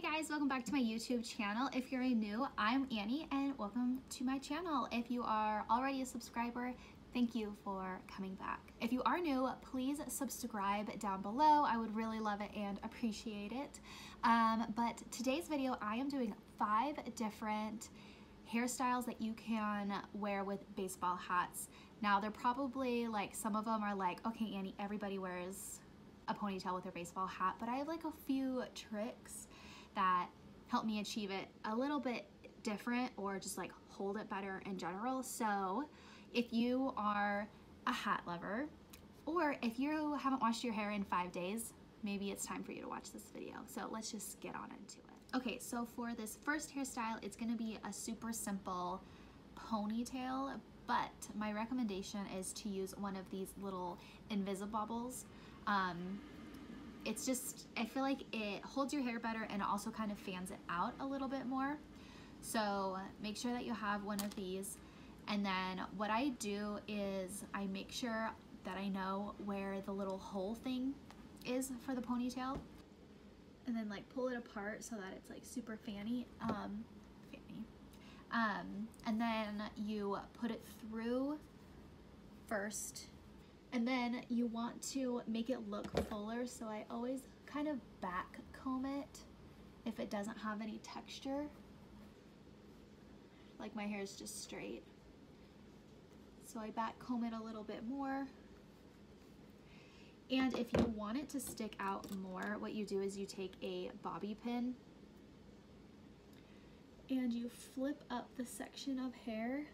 Hey guys, welcome back to my YouTube channel. If you're new, I'm Annie and welcome to my channel. If you are already a subscriber, thank you for coming back. If you are new, please subscribe down below. I would really love it and appreciate it. Um, but today's video, I am doing five different hairstyles that you can wear with baseball hats. Now they're probably like, some of them are like, okay Annie, everybody wears a ponytail with their baseball hat, but I have like a few tricks that help me achieve it a little bit different or just like hold it better in general. So if you are a hat lover or if you haven't washed your hair in five days, maybe it's time for you to watch this video. So let's just get on into it. Okay, so for this first hairstyle, it's gonna be a super simple ponytail, but my recommendation is to use one of these little Invisibobbles. Um, it's just, I feel like it holds your hair better and also kind of fans it out a little bit more. So make sure that you have one of these. And then what I do is I make sure that I know where the little hole thing is for the ponytail. And then like pull it apart so that it's like super fanny. Um, fanny. Um, and then you put it through first and then you want to make it look fuller, so I always kind of back comb it if it doesn't have any texture. Like my hair is just straight. So I back comb it a little bit more. And if you want it to stick out more, what you do is you take a bobby pin and you flip up the section of hair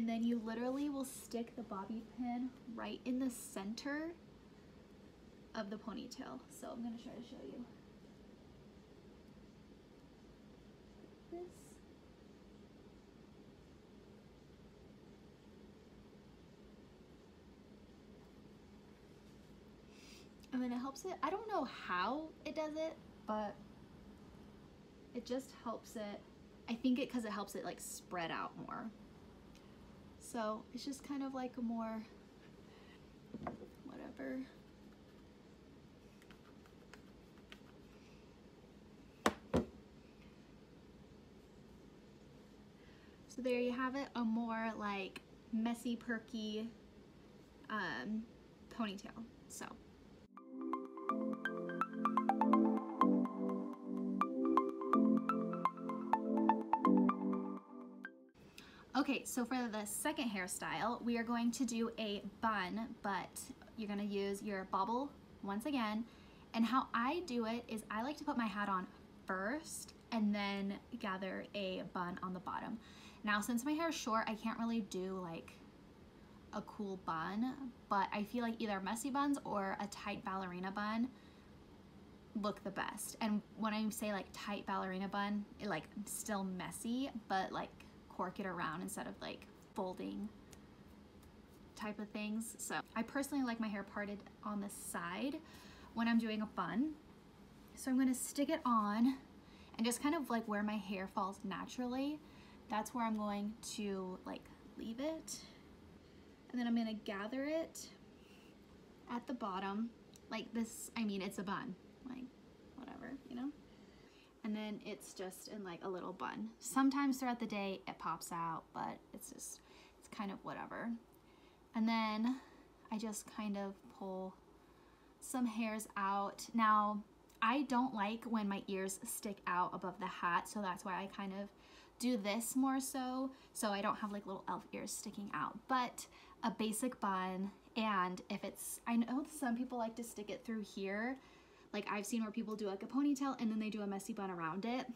and then you literally will stick the bobby pin right in the center of the ponytail. So I'm gonna try to show you. This. And then it helps it, I don't know how it does it, but it just helps it, I think it because it helps it like spread out more. So it's just kind of like a more, whatever. So there you have it, a more like messy, perky um, ponytail. So. Okay, so for the second hairstyle, we are going to do a bun, but you're gonna use your bobble once again. And how I do it is I like to put my hat on first and then gather a bun on the bottom. Now, since my hair is short, I can't really do like a cool bun, but I feel like either messy buns or a tight ballerina bun look the best. And when I say like tight ballerina bun, it like still messy, but like cork it around instead of like folding type of things. So I personally like my hair parted on the side when I'm doing a bun. So I'm gonna stick it on and just kind of like where my hair falls naturally. That's where I'm going to like leave it. And then I'm gonna gather it at the bottom. Like this, I mean, it's a bun, like whatever, you know? And then it's just in like a little bun. Sometimes throughout the day it pops out, but it's just, it's kind of whatever. And then I just kind of pull some hairs out. Now, I don't like when my ears stick out above the hat, so that's why I kind of do this more so, so I don't have like little elf ears sticking out. But a basic bun, and if it's, I know some people like to stick it through here, like I've seen where people do like a ponytail and then they do a messy bun around it.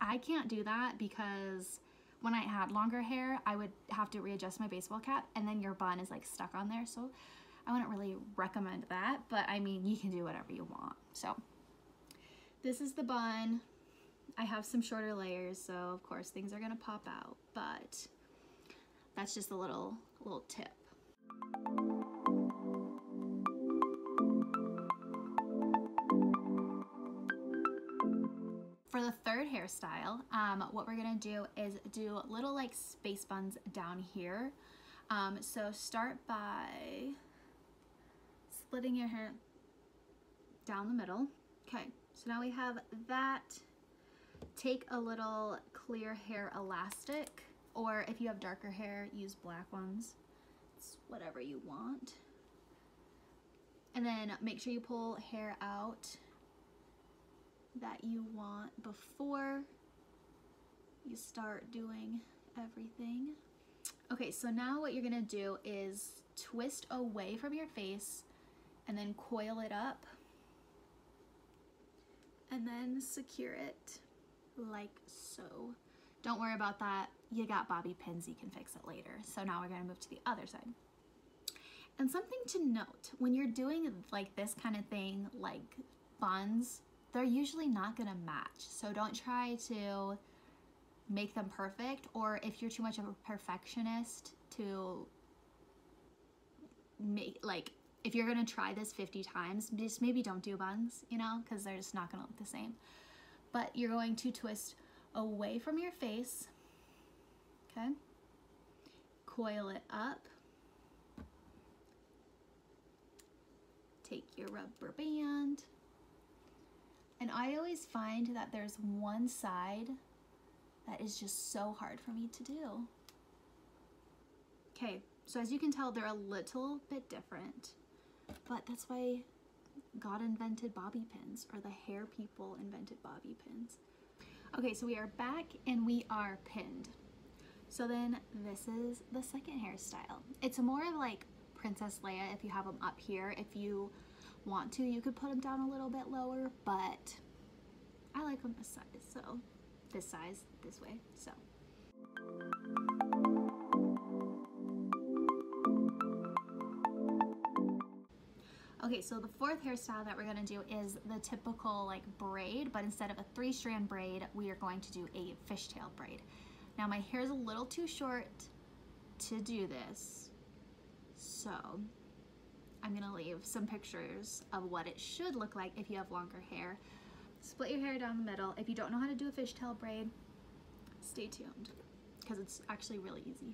I can't do that because when I had longer hair, I would have to readjust my baseball cap and then your bun is like stuck on there. So I wouldn't really recommend that, but I mean, you can do whatever you want. So this is the bun. I have some shorter layers, so of course things are gonna pop out, but that's just a little, little tip. Third hairstyle, um, what we're gonna do is do little like space buns down here. Um, so start by splitting your hair down the middle. Okay, So now we have that. Take a little clear hair elastic, or if you have darker hair, use black ones. It's whatever you want. And then make sure you pull hair out that you want before you start doing everything. Okay, so now what you're gonna do is twist away from your face and then coil it up and then secure it like so. Don't worry about that. You got bobby pins, you can fix it later. So now we're gonna move to the other side. And something to note, when you're doing like this kind of thing, like buns, they're usually not gonna match. So don't try to make them perfect or if you're too much of a perfectionist to make like if you're gonna try this 50 times just maybe don't do buns you know because they're just not gonna look the same. But you're going to twist away from your face okay? Coil it up. Take your rubber band and I always find that there's one side that is just so hard for me to do. Okay, so as you can tell, they're a little bit different, but that's why God invented bobby pins, or the hair people invented bobby pins. Okay, so we are back and we are pinned. So then this is the second hairstyle. It's more of like Princess Leia if you have them up here. If you want to, you could put them down a little bit lower, but I like them this size, so this size this way. So. Okay, so the fourth hairstyle that we're gonna do is the typical like braid, but instead of a three strand braid, we are going to do a fishtail braid. Now my hair is a little too short to do this, so I'm gonna leave some pictures of what it should look like if you have longer hair. Split your hair down the middle. If you don't know how to do a fishtail braid, stay tuned because it's actually really easy.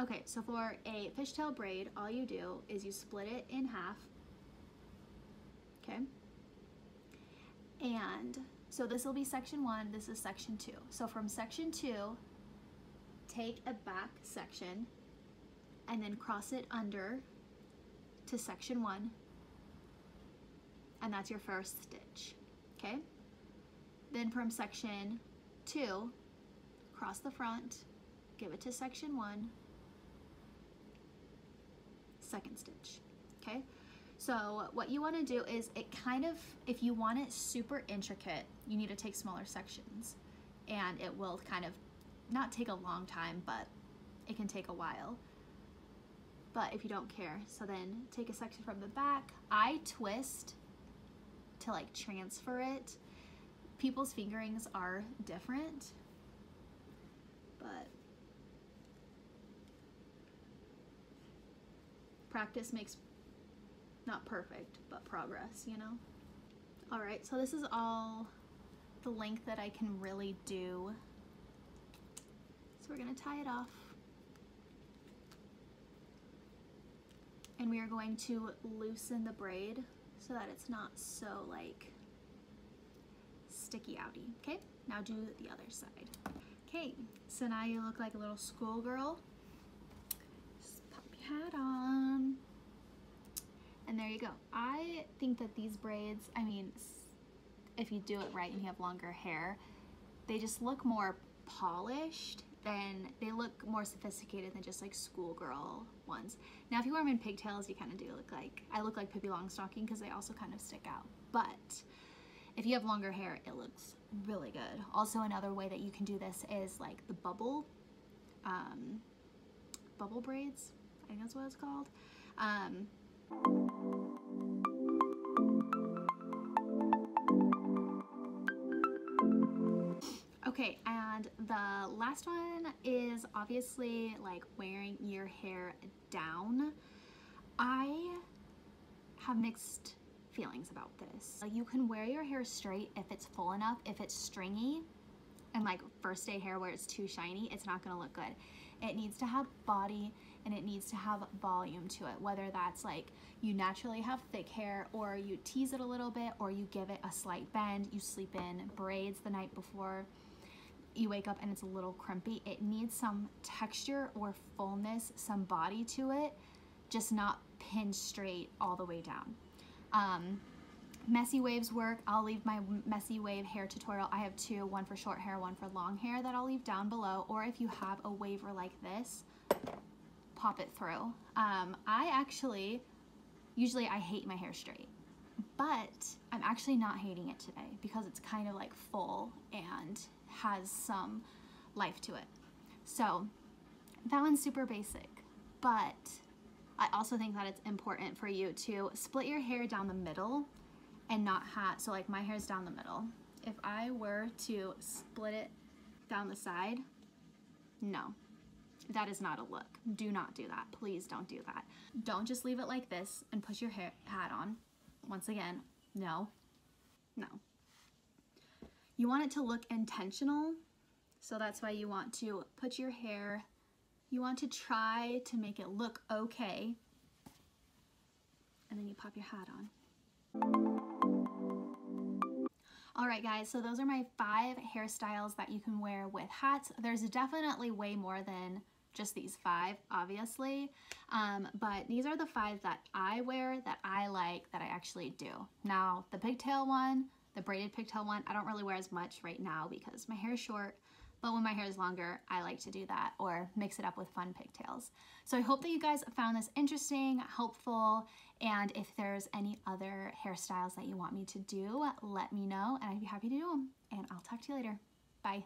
Okay, so for a fishtail braid, all you do is you split it in half. Okay. And so this will be section one, this is section two. So from section two, take a back section and then cross it under to section one. And that's your first stitch, okay? Then from section two, cross the front, give it to section one, second stitch, okay? So what you wanna do is it kind of, if you want it super intricate, you need to take smaller sections and it will kind of not take a long time, but it can take a while. But if you don't care, so then take a section from the back. I twist to like transfer it. People's fingerings are different but practice makes not perfect, but progress, you know? All right, so this is all the length that I can really do. So we're gonna tie it off. And we are going to loosen the braid so that it's not so like sticky outy, okay? Now do the other side. Okay, so now you look like a little schoolgirl. Just pop your hat on. And there you go. I think that these braids, I mean, if you do it right and you have longer hair, they just look more polished and they look more sophisticated than just like schoolgirl ones. Now if you wear them in pigtails, you kind of do look like, I look like Pippi Longstocking because they also kind of stick out. But if you have longer hair, it looks really good. Also, another way that you can do this is like the bubble, um, bubble braids. I think that's what it's called. Um, and the last one is obviously like wearing your hair down. I have mixed feelings about this. You can wear your hair straight if it's full enough. If it's stringy and like first day hair where it's too shiny, it's not gonna look good. It needs to have body and it needs to have volume to it, whether that's like you naturally have thick hair or you tease it a little bit or you give it a slight bend, you sleep in braids the night before, you wake up and it's a little crimpy. It needs some texture or fullness, some body to it, just not pinned straight all the way down. Um, messy waves work. I'll leave my messy wave hair tutorial. I have two, one for short hair, one for long hair that I'll leave down below. Or if you have a waver like this, pop it through. Um, I actually, usually I hate my hair straight, but I'm actually not hating it today because it's kind of like full and has some life to it. So that one's super basic, but I also think that it's important for you to split your hair down the middle and not hat. So like my hair's down the middle. If I were to split it down the side, no, that is not a look. Do not do that. Please don't do that. Don't just leave it like this and put your hair hat on. Once again, no, no. You want it to look intentional. So that's why you want to put your hair, you want to try to make it look okay. And then you pop your hat on. All right guys, so those are my five hairstyles that you can wear with hats. There's definitely way more than just these five, obviously. Um, but these are the five that I wear that I like that I actually do. Now, the pigtail one, the braided pigtail one, I don't really wear as much right now because my hair is short, but when my hair is longer, I like to do that or mix it up with fun pigtails. So I hope that you guys found this interesting, helpful, and if there's any other hairstyles that you want me to do, let me know and I'd be happy to do them. And I'll talk to you later. Bye.